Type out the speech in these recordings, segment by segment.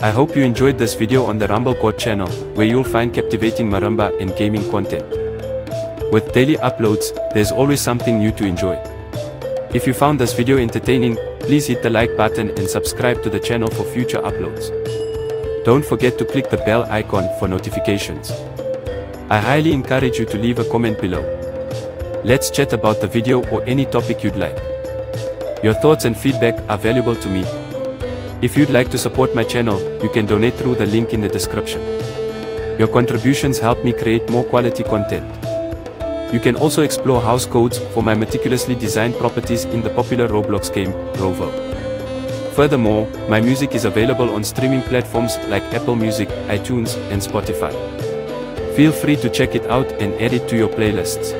I hope you enjoyed this video on the Rumble God channel, where you'll find captivating marimba and gaming content. With daily uploads, there's always something new to enjoy. If you found this video entertaining, please hit the like button and subscribe to the channel for future uploads. Don't forget to click the bell icon for notifications. I highly encourage you to leave a comment below. Let's chat about the video or any topic you'd like. Your thoughts and feedback are valuable to me, if you'd like to support my channel, you can donate through the link in the description. Your contributions help me create more quality content. You can also explore house codes for my meticulously designed properties in the popular Roblox game, Roville. Furthermore, my music is available on streaming platforms like Apple Music, iTunes, and Spotify. Feel free to check it out and add it to your playlists.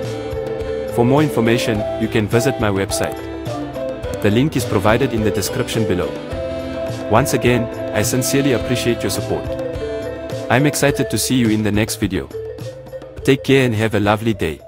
For more information, you can visit my website. The link is provided in the description below. Once again, I sincerely appreciate your support. I'm excited to see you in the next video. Take care and have a lovely day.